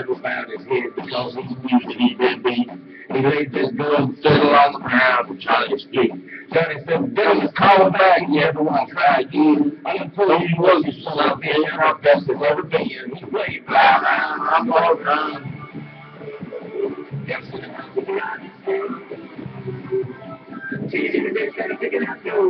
devil found his head because he knew that he'd been beaten. He laid this gun settled on the ground for Johnny's feet. Johnny said, the devil's calling back, you ever want to try again? I'm gonna pull you to something, my best as ever been. He played fly around, I'm run. Easy to get, gotta pick it up, no. Baby,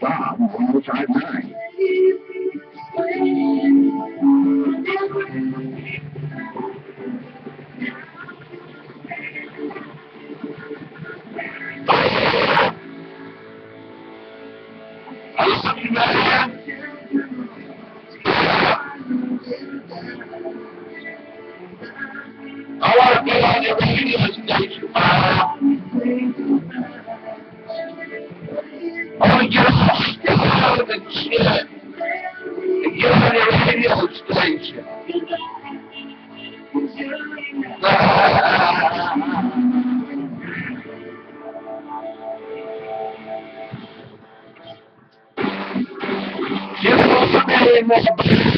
Bob, 1059. I want to be on your radio out of the shit and get on your radio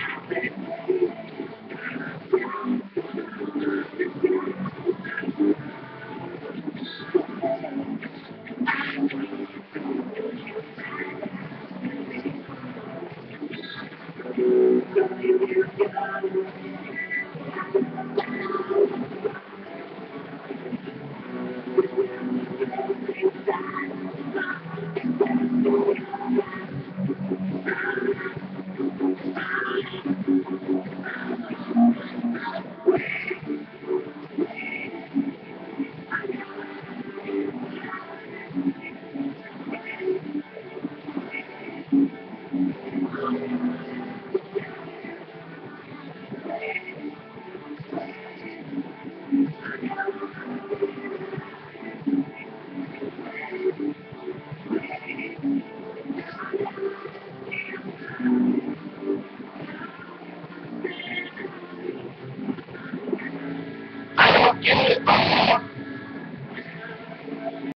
Get it.